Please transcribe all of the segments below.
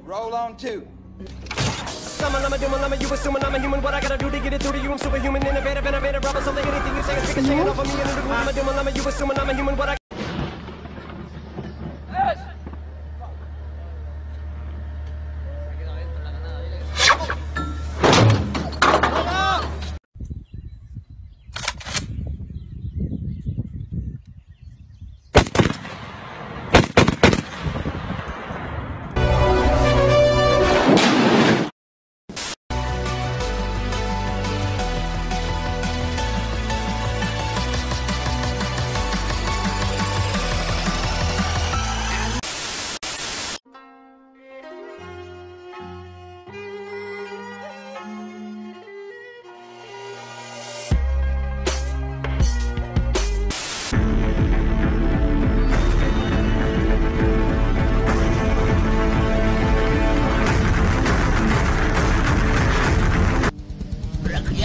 Roll on two. Summon, I'm a doom, you assuming I'm a human. What I gotta do to get it through to you? I'm superhuman, innovative, innovative, rubber. Something, anything you say, speaking, singing off of me. I'm a doom, you assuming I'm a human. What I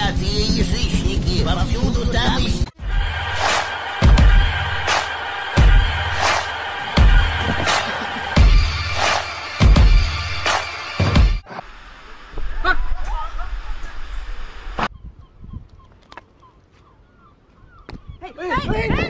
ousadia e chique. Para tudo estamos... Hey, hey, hey.